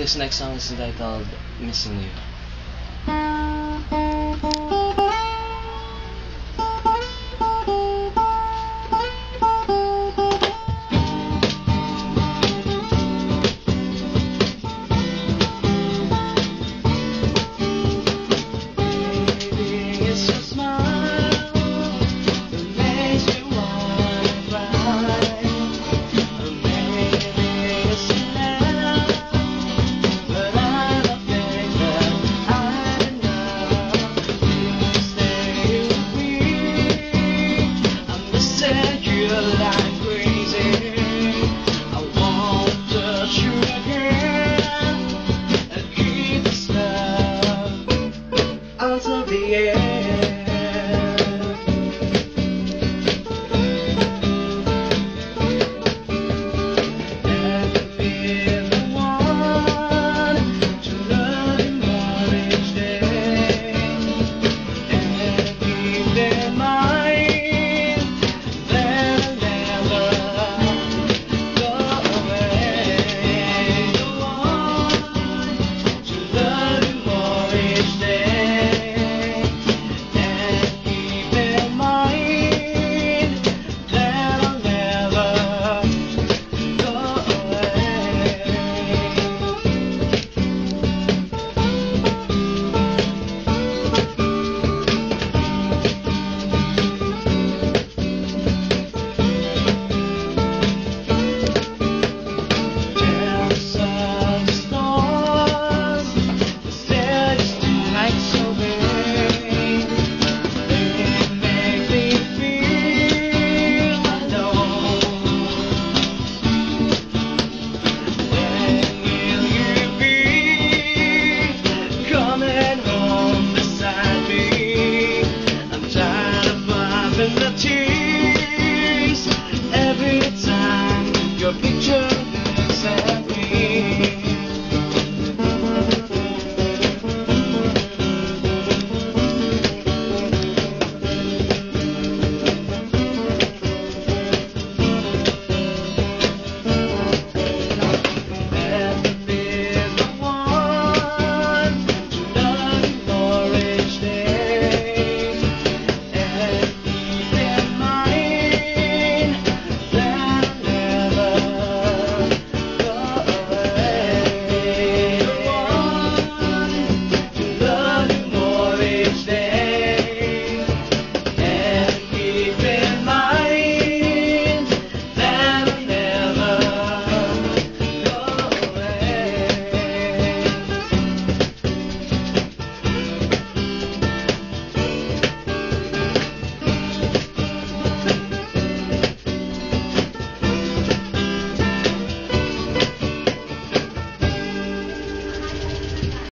This next song is entitled Missing You. clouds will be air.